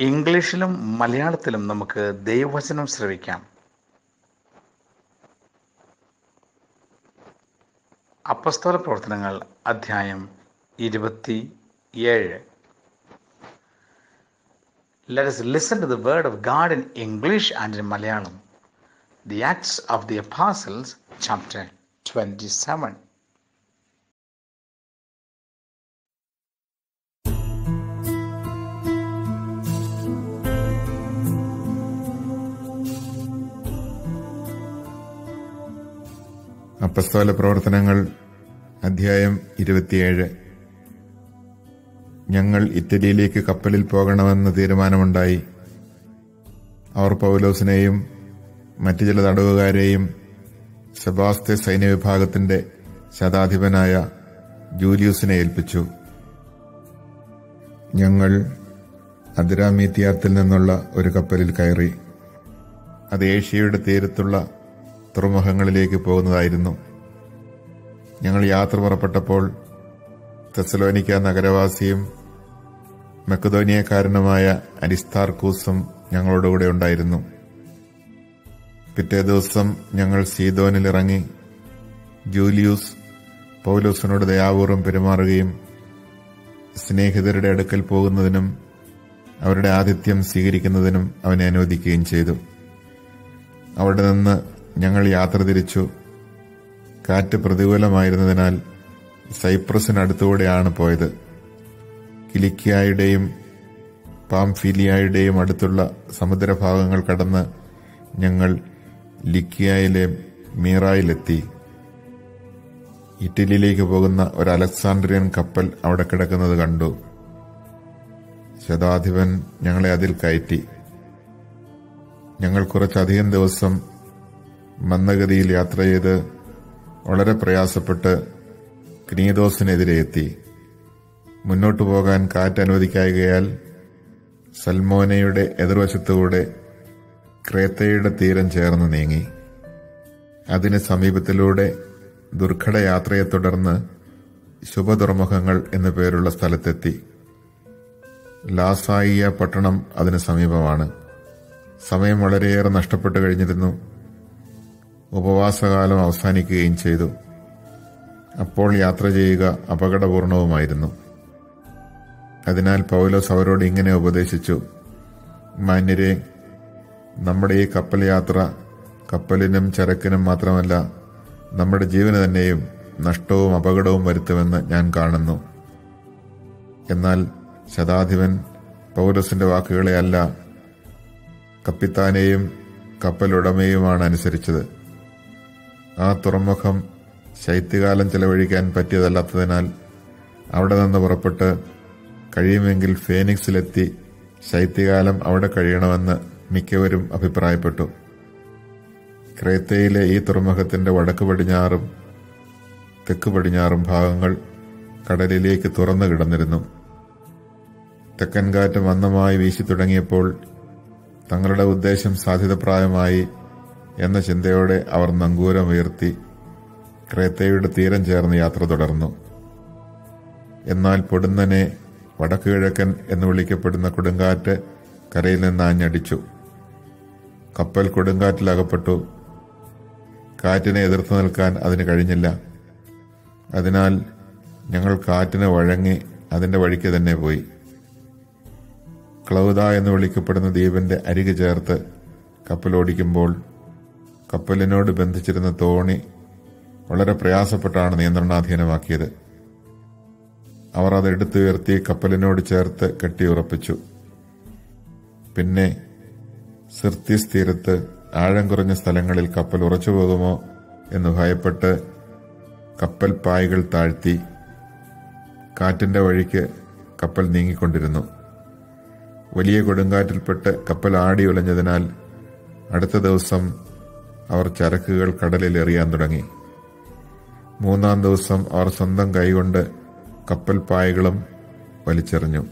ഇംഗ്ലീഷിലും മലയാളത്തിലും നമുക്ക് ദൈവവചനം ശ്രവിക്കാം അപ്പസ്തോല പ്രവർത്തനങ്ങൾ അധ്യായം ഇരുപത്തി ഏഴ് Let us listen to the word of God in English and in Malayalam. The Acts of the Apostles, chapter 27. അപ്പസ്തോല പ്രവർത്തനങ്ങൾ അധ്യായം ഇരുപത്തിയേഴ്. ഞങ്ങൾ ഇറ്റലിയിലേക്ക് കപ്പലിൽ പോകണമെന്ന് തീരുമാനമുണ്ടായി. അവർ പൗലോസിനെയും മറ്റു ചില തടവുകാരെയും സെബാസ്തെ സൈന്യവിഭാഗത്തിന്റെ ശതാധിപനായ ജൂലിയൂസിനെ ഏൽപ്പിച്ചു. ഞങ്ങൾ അതിരാമീത്തിയാത്തിൽ നിന്നുള്ള ഒരു കപ്പലിൽ കയറി. അത് ഏഷ്യയുടെ തീരത്തുള്ള തുറമുഖങ്ങളിലേക്ക് പോകുന്നതായിരുന്നു. ഞങ്ങൾ യാത്ര പുറപ്പെട്ടപ്പോൾ തെസലോനിക്ക നഗരവാസിയും മെക്കതോനിയക്കാരനുമായ അരിസ്താർക്കൂസും ഞങ്ങളോടുകൂടെ ഉണ്ടായിരുന്നു. പിറ്റേ ദിവസം ഞങ്ങൾ സീതോനിലിറങ്ങി ജൂലിയൂസ് പൗലോസിനോട് ദയാപൂർവം പെരുമാറുകയും സ്നേഹിതരുടെ അടുക്കൽ പോകുന്നതിനും അവരുടെ ആതിഥ്യം സ്വീകരിക്കുന്നതിനും അവനെ അനുവദിക്കുകയും ചെയ്തു. അവിടെ നിന്ന് ഞങ്ങൾ യാത്ര തിരിച്ചു. കാറ്റ് പ്രതികൂലമായിരുന്നതിനാൽ സൈപ്രസിനടുത്തുകൂടെയാണ് പോയത്. കിലിക്കിയായുടെയും പാംഫിലിയായുടെയും അടുത്തുള്ള സമുദ്രഭാഗങ്ങൾ കടന്ന് ഞങ്ങൾ ലിക്കിയായിലെ മീറായിലെത്തി. ഇറ്റലിയിലേക്ക് പോകുന്ന ഒരു അലക്സാണ്ട്രിയൻ കപ്പൽ അവിടെ കിടക്കുന്നത് കണ്ടു. ശതാധിപൻ ഞങ്ങളെ അതിൽ കയറ്റി. ഞങ്ങൾ കുറച്ചധികം ദിവസം മന്ദഗതിയിൽ യാത്ര ചെയ്ത് വളരെ പ്രയാസപ്പെട്ട് ക്നീദോസിനെതിരെ എത്തി. മുന്നോട്ടു പോകാൻ കാറ്റ് അനുവദിക്കായകയാൽ സൽമോനയുടെ എതിർവശത്തുകൂടെ ക്രേത്തയുടെ തീരം ചേർന്ന് നീങ്ങി. അതിന് സമീപത്തിലൂടെ ദുർഘട യാത്രയെ തുടർന്ന് ശുഭതുറമുഖങ്ങൾ എന്നു പേരുള്ള സ്ഥലത്തെത്തി. ലാസായിയ പട്ടണം അതിന് സമീപമാണ്. സമയം വളരെയേറെ നഷ്ടപ്പെട്ടു കഴിഞ്ഞിരുന്നു. ഉപവാസകാലം അവസാനിക്കുകയും ചെയ്തു. അപ്പോൾ യാത്ര ചെയ്യുക അപകടപൂർണവുമായിരുന്നു. അതിനാൽ പൗലോസ് അവരോട് ഇങ്ങനെ ഉപദേശിച്ചു. മാന്യരെ നമ്മുടെ ഈ കപ്പൽ യാത്ര കപ്പലിനും ചരക്കിനും മാത്രമല്ല നമ്മുടെ ജീവന് തന്നെയും നഷ്ടവും അപകടവും വരുത്തുമെന്ന് ഞാൻ കാണുന്നു. എന്നാൽ ശതാധിപൻ പൗരസിന്റെ വാക്കുകളെ അല്ല കപ്പിത്താനെയും കപ്പലുടമയുമാണ് അനുസരിച്ചത്. ആ തുറമുഖം ശൈത്യകാലം ചെലവഴിക്കാൻ പറ്റിയതല്ലാത്തതിനാൽ അവിടെ നിന്ന് പുറപ്പെട്ട് കഴിയുമെങ്കിൽ ഫേനിക്സിലെത്തി ശൈത്യകാലം അവിടെ കഴിയണമെന്ന് മിക്കവരും അഭിപ്രായപ്പെട്ടു. ക്രേത്തയിലെ ഈ തുറമുഖത്തിന്റെ വടക്ക് പടിഞ്ഞാറും തെക്ക് പടിഞ്ഞാറും ഭാഗങ്ങൾ കടലിലേക്ക് തുറന്നു കിടന്നിരുന്നു. തെക്കൻ കാറ്റ് മന്ദമായി വീശി തുടങ്ങിയപ്പോൾ തങ്ങളുടെ ഉദ്ദേശം സാധ്യതപ്രായമായി എന്ന ചിന്തയോടെ അവർ നങ്കൂരം ഉയർത്തി ക്രേത്തയുടെ തീരം ചേർന്ന് യാത്ര തുടർന്നു. എന്നാൽ പൊടുന്നനെ വടക്കുകിഴക്കൻ എന്ന് വിളിക്കപ്പെടുന്ന കൊടുങ്കാറ്റ് കരയിൽ നിന്ന് ആഞ്ഞടിച്ചു. കപ്പൽ കൊടുങ്കാറ്റിലകപ്പെട്ടു. കാറ്റിനെ എതിർത്തു നിൽക്കാൻ അതിന് കഴിഞ്ഞില്ല. അതിനാൽ ഞങ്ങൾ കാറ്റിന് വഴങ്ങി അതിന്റെ വഴിക്ക് തന്നെ പോയി. ക്ലൗദ എന്ന് വിളിക്കപ്പെടുന്ന ദ്വീപിന്റെ അരികെ ചേർത്ത് കപ്പലോടിക്കുമ്പോൾ കപ്പലിനോട് ബന്ധിച്ചിരുന്ന തോണി വളരെ പ്രയാസപ്പെട്ടാണ് നിയന്ത്രണാധീനമാക്കിയത്. അവർ അത് എടുത്തുയർത്തി കപ്പലിനോട് ചേർത്ത് കെട്ടിയുറപ്പിച്ചു പിന്നെ സിർത്തീസ് തീരത്ത് ആഴം കുറഞ്ഞ സ്ഥലങ്ങളിൽ കപ്പൽ ഉറച്ചു പോകുമോ എന്ന് ഭയപ്പെട്ട് കപ്പൽ പായകൾ താഴ്ത്തി കാറ്റിന്റെ വഴിക്ക് കപ്പൽ നീങ്ങിക്കൊണ്ടിരുന്നു. വലിയ കൊടുങ്കാറ്റിൽപ്പെട്ട് കപ്പൽ ആടി ഉലഞ്ഞതിനാൽ അടുത്ത ദിവസം അവർ ചരക്കുകൾ കടലിൽ എറിയാൻ തുടങ്ങി. മൂന്നാം ദിവസം അവർ സ്വന്തം കൈകൊണ്ട് കപ്പൽ പായകളും വലിച്ചെറിഞ്ഞു.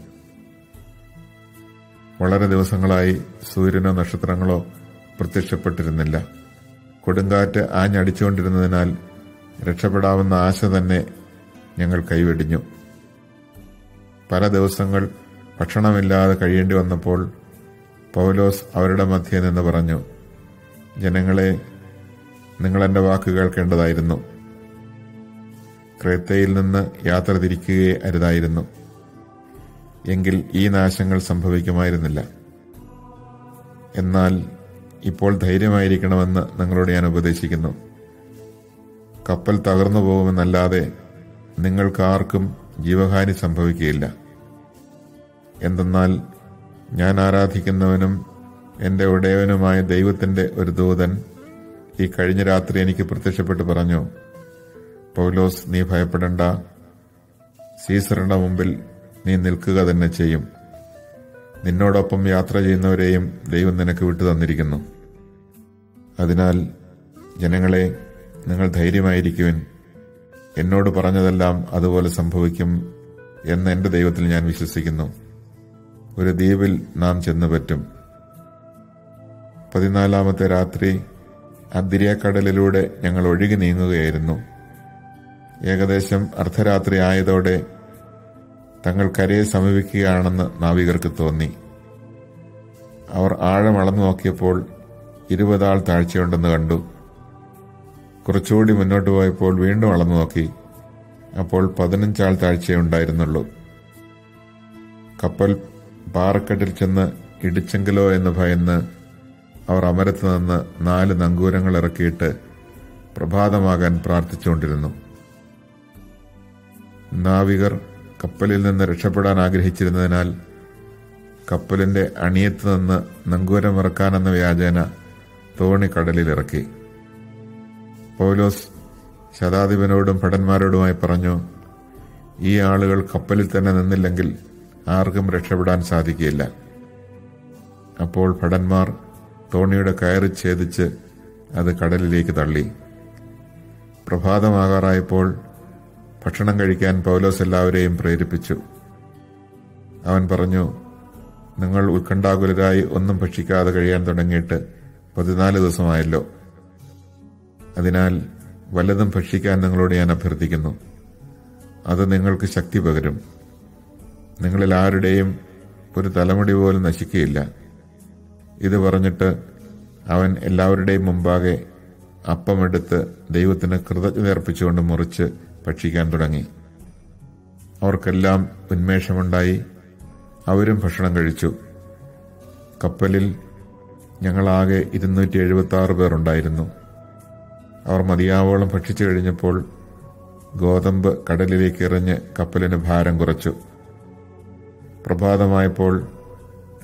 വളരെ ദിവസങ്ങളായി സൂര്യനോ നക്ഷത്രങ്ങളോ പ്രത്യക്ഷപ്പെട്ടിരുന്നില്ല. കൊടുങ്കാറ്റ് ആഞ്ഞടിച്ചുകൊണ്ടിരുന്നതിനാൽ രക്ഷപ്പെടാവുന്ന ആശ തന്നെ ഞങ്ങൾ കൈവെടിഞ്ഞു. പല ദിവസങ്ങൾ ഭക്ഷണമില്ലാതെ കഴിയേണ്ടി വന്നപ്പോൾ പൗലോസ് അവരുടെ മധ്യേ നിന്ന് പറഞ്ഞു ജനങ്ങളെ നിങ്ങൾ എന്റെ വാക്ക് കേൾക്കേണ്ടതായിരുന്നു. ക്രേത്തയിൽ നിന്ന് യാത്ര തിരിക്കുകയേ അരുതായിരുന്നു. എങ്കിൽ ഈ നാശങ്ങൾ സംഭവിക്കുമായിരുന്നില്ല. എന്നാൽ ഇപ്പോൾ ധൈര്യമായിരിക്കണമെന്ന് നിങ്ങളോട് ഞാൻ ഉപദേശിക്കുന്നു. കപ്പൽ തകർന്നു പോകുമെന്നല്ലാതെ നിങ്ങൾക്കാർക്കും ജീവഹാനി സംഭവിക്കുകയില്ല. എന്തെന്നാൽ ഞാൻ ആരാധിക്കുന്നവനും എന്റെ ഉടയവനുമായ ദൈവത്തിന്റെ ഒരു ദൂതൻ ഈ കഴിഞ്ഞ രാത്രി എനിക്ക് പ്രത്യക്ഷപ്പെട്ട് പറഞ്ഞു പൗലോസ് നീ ഭയപ്പെടണ്ട. സീസറിന്റെ മുമ്പിൽ നീ നിൽക്കുക തന്നെ ചെയ്യും. നിന്നോടൊപ്പം യാത്ര ചെയ്യുന്നവരെയും ദൈവം നിനക്ക് വിട്ടു തന്നിരിക്കുന്നു. അതിനാൽ ജനങ്ങളെ നിങ്ങൾ ധൈര്യമായിരിക്കുവിൻ. എന്നോട് പറഞ്ഞതെല്ലാം അതുപോലെ സംഭവിക്കും എന്ന് എന്റെ ദൈവത്തിൽ ഞാൻ വിശ്വസിക്കുന്നു. ഒരു ദ്വീപിൽ നാം ചെന്നു പറ്റും. പതിനാലാമത്തെ രാത്രി അദ്രിയക്കടലിലൂടെ ഞങ്ങൾ ഒഴുകി നീങ്ങുകയായിരുന്നു. ഏകദേശം അർദ്ധരാത്രി ആയതോടെ തങ്ങൾ കരയെ സമീപിക്കുകയാണെന്ന് നാവികർക്ക് തോന്നി. അവർ ആഴം അളന്നു നോക്കിയപ്പോൾ ഇരുപതാൾ താഴ്ചയുണ്ടെന്ന് കണ്ടു. കുറച്ചുകൂടി മുന്നോട്ട് പോയപ്പോൾ വീണ്ടും അളന്നു നോക്കി. അപ്പോൾ പതിനഞ്ചാൾ താഴ്ചയേ ഉണ്ടായിരുന്നുള്ളൂ. കപ്പൽ പാറക്കെട്ടിൽ ചെന്ന് ഇടിച്ചെങ്കിലോ എന്ന് ഭയന്ന് അവർ അമരത്ത് നിന്ന് നാല് നങ്കൂരങ്ങൾ ഇറക്കിയിട്ട് പ്രഭാതമാകാൻ പ്രാർത്ഥിച്ചുകൊണ്ടിരുന്നു. നാവികർ കപ്പലിൽ നിന്ന് രക്ഷപ്പെടാൻ ആഗ്രഹിച്ചിരുന്നതിനാൽ കപ്പലിന്റെ അണിയത്ത് നിന്ന് നങ്കൂരം ഇറക്കാനെന്ന വ്യാജേന തോണി കടലിലിറക്കി പൗലോസ് ശതാധിപനോടും ഭടന്മാരോടുമായി പറഞ്ഞു ഈ ആളുകൾ കപ്പലിൽ തന്നെ നിന്നില്ലെങ്കിൽ ആർക്കും രക്ഷപ്പെടാൻ സാധിക്കില്ല അപ്പോൾ ഭടന്മാർ തോണിയുടെ കയറി ഛേദിച്ച് അത് കടലിലേക്ക് തള്ളി. പ്രഭാതമാകാറായപ്പോൾ ഭക്ഷണം കഴിക്കാൻ പൗലോസ് എല്ലാവരെയും പ്രേരിപ്പിച്ചു. അവൻ പറഞ്ഞു നിങ്ങൾ ഉത്കണ്ഠാകുലരായി ഒന്നും ഭക്ഷിക്കാതെ കഴിയാൻ തുടങ്ങിയിട്ട് പതിനാല് ദിവസമായല്ലോ. അതിനാൽ വല്ലതും ഭക്ഷിക്കാൻ നിങ്ങളോട് ഞാൻ അഭ്യർത്ഥിക്കുന്നു. അത് നിങ്ങൾക്ക് ശക്തി പകരും. നിങ്ങളിൽ ആരുടെയും ഒരു തലമുടി പോലും നശിക്കുകയില്ല. ഇത് പറഞ്ഞിട്ട് അവൻ എല്ലാവരുടെയും മുമ്പാകെ അപ്പമെടുത്ത് ദൈവത്തിന് കൃതജ്ഞത അർപ്പിച്ചുകൊണ്ട് മുറിച്ച് ഭക്ഷിക്കാൻ തുടങ്ങി. അവർക്കെല്ലാം ഉന്മേഷമുണ്ടായി. അവരും ഭക്ഷണം കഴിച്ചു. കപ്പലിൽ ഞങ്ങളാകെ ഇരുന്നൂറ്റി എഴുപത്തി ആറ് പേർ ഉണ്ടായിരുന്നു അവർ മതിയാവോളം ഭക്ഷിച്ചു കഴിഞ്ഞപ്പോൾ ഗോതമ്പ് കടലിലേക്ക് എറിഞ്ഞ് കപ്പലിന് ഭാരം കുറച്ചു. പ്രഭാതമായപ്പോൾ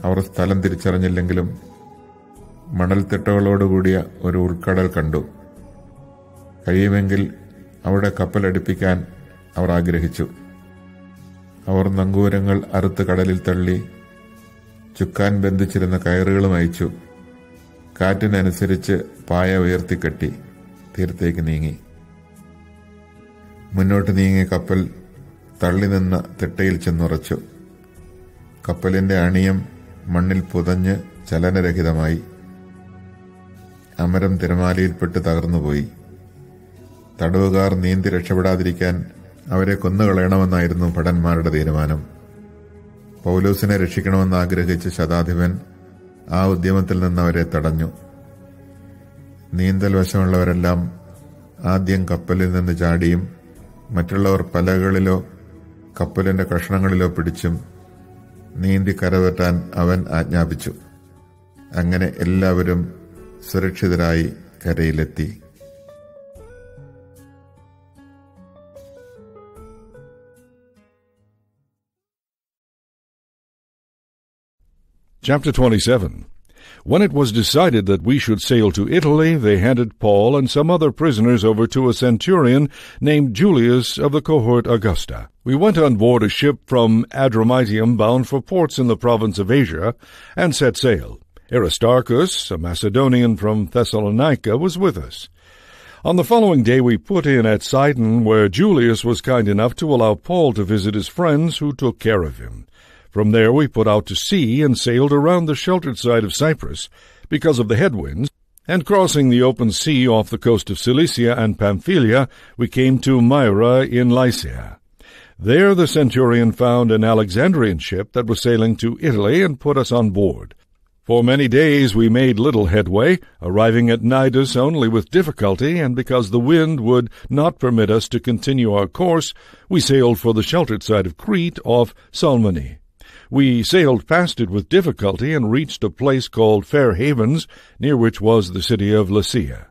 അവർ സ്ഥലം തിരിച്ചറിഞ്ഞില്ലെങ്കിലും മണൽത്തിട്ടകളോടുകൂടിയ ഒരു ഉൾക്കടൽ കണ്ടു. കഴിയുമെങ്കിൽ അവിടെ കപ്പലടിപ്പിക്കാൻ അവർ ആഗ്രഹിച്ചു. അവർ നങ്കൂരങ്ങൾ അറുത്ത് കടലിൽ തള്ളി ചുക്കാൻ ബന്ധിച്ചിരുന്ന കയറുകളും അയച്ചു. കാറ്റിനനുസരിച്ച് പായ ഉയർത്തിക്കെട്ടി തീരത്തേക്ക് നീങ്ങി. മുന്നോട്ട് നീങ്ങിയ കപ്പൽ തള്ളി നിന്ന തിട്ടയിൽ ചെന്നുറച്ചു. കപ്പലിന്റെ അണിയം മണ്ണിൽ പുതഞ്ഞ് ചലനരഹിതമായി അമരം തിരമാലയിൽപ്പെട്ട് തകർന്നുപോയി. തടവുകാർ നീന്തി രക്ഷപ്പെടാതിരിക്കാൻ അവരെ കൊന്നുകളയണമെന്നായിരുന്നു ഭടന്മാരുടെ തീരുമാനം. പൗലോസിനെ രക്ഷിക്കണമെന്ന് ആഗ്രഹിച്ച ശതാധിപൻ ആ ഉദ്യമത്തിൽ നിന്ന് അവരെ തടഞ്ഞു. നീന്തൽ വശമുള്ളവരെല്ലാം ആദ്യം കപ്പലിൽ നിന്ന് ചാടിയും മറ്റുള്ളവർ പലകളിലോ കപ്പലിന്റെ കഷ്ണങ്ങളിലോ പിടിച്ചും നീന്തി കരവറ്റാൻ അവൻ ആജ്ഞാപിച്ചു. അങ്ങനെ എല്ലാവരും സുരക്ഷിതരായി കരയിലെത്തി. Chapter 27 When it was decided that we should sail to Italy, they handed Paul and some other prisoners over to a centurion named Julius of the cohort Augusta. We went on board a ship from Adramyttium bound for ports in the province of Asia, and set sail. Aristarchus, a Macedonian from Thessalonica, was with us. On the following day we put in at Sidon, where Julius was kind enough to allow Paul to visit his friends who took care of him. From there we put out to sea and sailed around the sheltered side of Cyprus because of the headwinds, and crossing the open sea off the coast of Cilicia and Pamphylia, we came to Myra in Lycia. There the centurion found an Alexandrian ship that was sailing to Italy and put us on board. For many days we made little headway, arriving at Cnidus only with difficulty, and because the wind would not permit us to continue our course, we sailed for the sheltered side of Crete off Salmone. We sailed past it with difficulty and reached a place called Fair Havens, near which was the city of Lycia.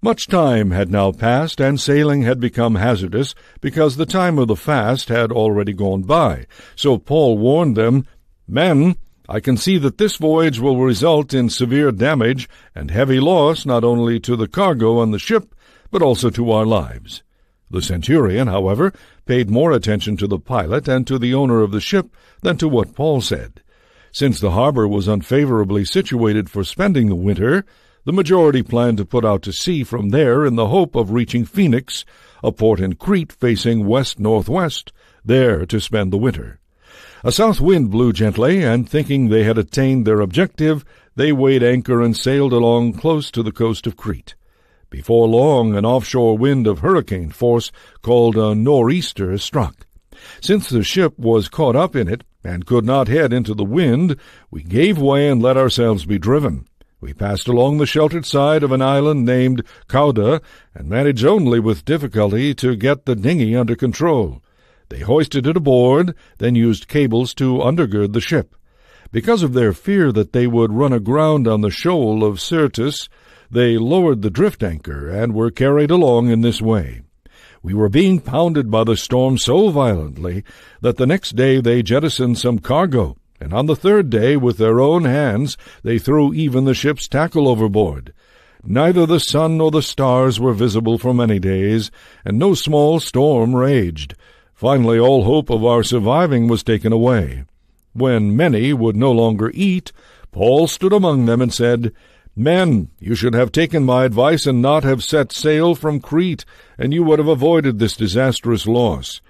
Much time had now passed, and sailing had become hazardous, because the time of the fast had already gone by. So Paul warned them, Men, I can see that this voyage will result in severe damage and heavy loss not only to the cargo on the ship, but also to our lives. The centurion, however, paid more attention to the pilot and to the owner of the ship than to what Paul said. Since the harbor was unfavorably situated for spending the winter, the majority planned to put out to sea from there in the hope of reaching Phoenix, a port in Crete facing west-northwest, there to spend the winter. A south wind blew gently, and thinking they had attained their objective, they weighed anchor and sailed along close to the coast of Crete. Before long, an offshore wind of hurricane force called a nor'easter struck. Since the ship was caught up in it and could not head into the wind, we gave way and let ourselves be driven. We passed along the sheltered side of an island named Cauda and managed only with difficulty to get the dinghy under control. They hoisted it aboard, then used cables to undergird the ship. Because of their fear that they would run aground on the shoal of Syrtis, they lowered the drift anchor and were carried along in this way. We were being pounded by the storm so violently that the next day they jettisoned some cargo, and on the third day, with their own hands, they threw even the ship's tackle overboard. Neither the sun nor the stars were visible for many days, and no small storm raged. Finally, all hope of our surviving was taken away. When many would no longer eat, Paul stood among them and said, Men, you should have taken my advice and not have set sail from Crete, and you would have avoided this disastrous loss.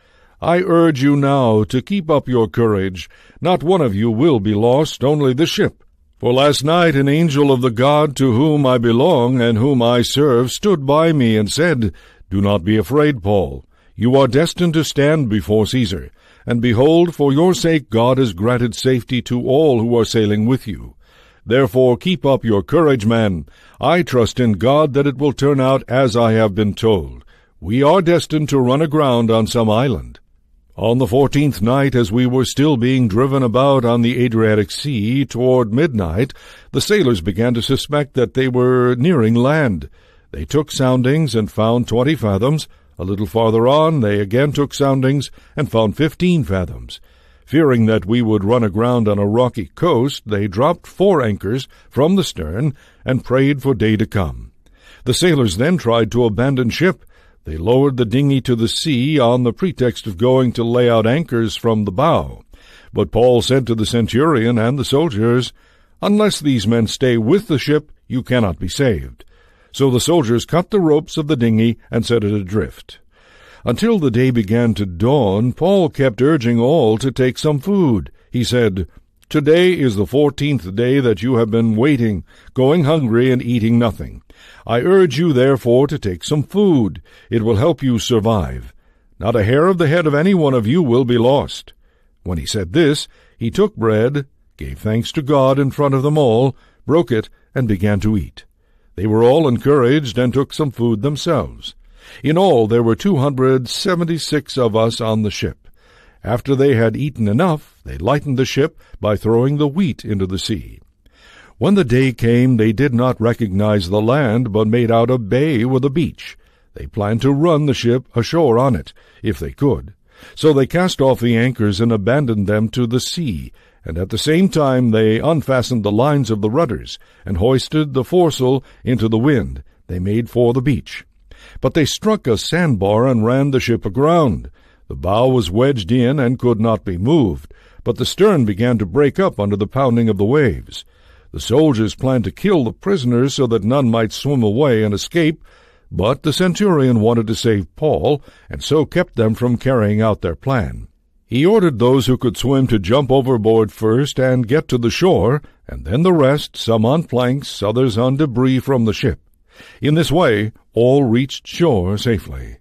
I urge you now to keep up your courage. Not one of you will be lost, only the ship. For last night an angel of the God to whom I belong and whom I serve stood by me and said, Do not be afraid, Paul. You are destined to stand before Caesar, and behold, for your sake God has granted safety to all who are sailing with you. Therefore keep up your courage, men. I trust in God that it will turn out as I have been told. We are destined to run aground on some island. On the fourteenth night, as we were still being driven about on the Adriatic Sea toward midnight, the sailors began to suspect that they were nearing land. They took soundings and found twenty fathoms, a little farther on, they again took soundings and found fifteen fathoms. Fearing that we would run aground on a rocky coast, they dropped four anchors from the stern and prayed for day to come. The sailors then tried to abandon ship. They lowered the dinghy to the sea on the pretext of going to lay out anchors from the bow. But Paul said to the centurion and the soldiers, Unless these men stay with the ship, you cannot be saved. So the soldiers cut the ropes of the dinghy and set it adrift. Until the day began to dawn, Paul kept urging all to take some food. He said, Today is the fourteenth day that you have been waiting, going hungry and eating nothing. I urge you, therefore, to take some food. It will help you survive. Not a hair of the head of any one of you will be lost. When he said this, he took bread, gave thanks to God in front of them all, broke it, and began to eat. They were all encouraged and took some food themselves. In all, there were two hundred seventy-six of us on the ship. After they had eaten enough, they lightened the ship by throwing the wheat into the sea. When the day came, they did not recognize the land, but made out a bay with a beach. They planned to run the ship ashore on it, if they could. So they cast off the anchors and abandoned them to the sea, and at the same time they unfastened the lines of the rudders, and hoisted the foresail into the wind. They made for the beach. But they struck a sandbar and ran the ship aground. The bow was wedged in and could not be moved, but the stern began to break up under the pounding of the waves. The soldiers planned to kill the prisoners so that none might swim away and escape, but the centurion wanted to save Paul, and so kept them from carrying out their plan. He ordered those who could swim to jump overboard first and get to the shore, and then the rest, some on planks, others on debris from the ship. In this way, all reached shore safely.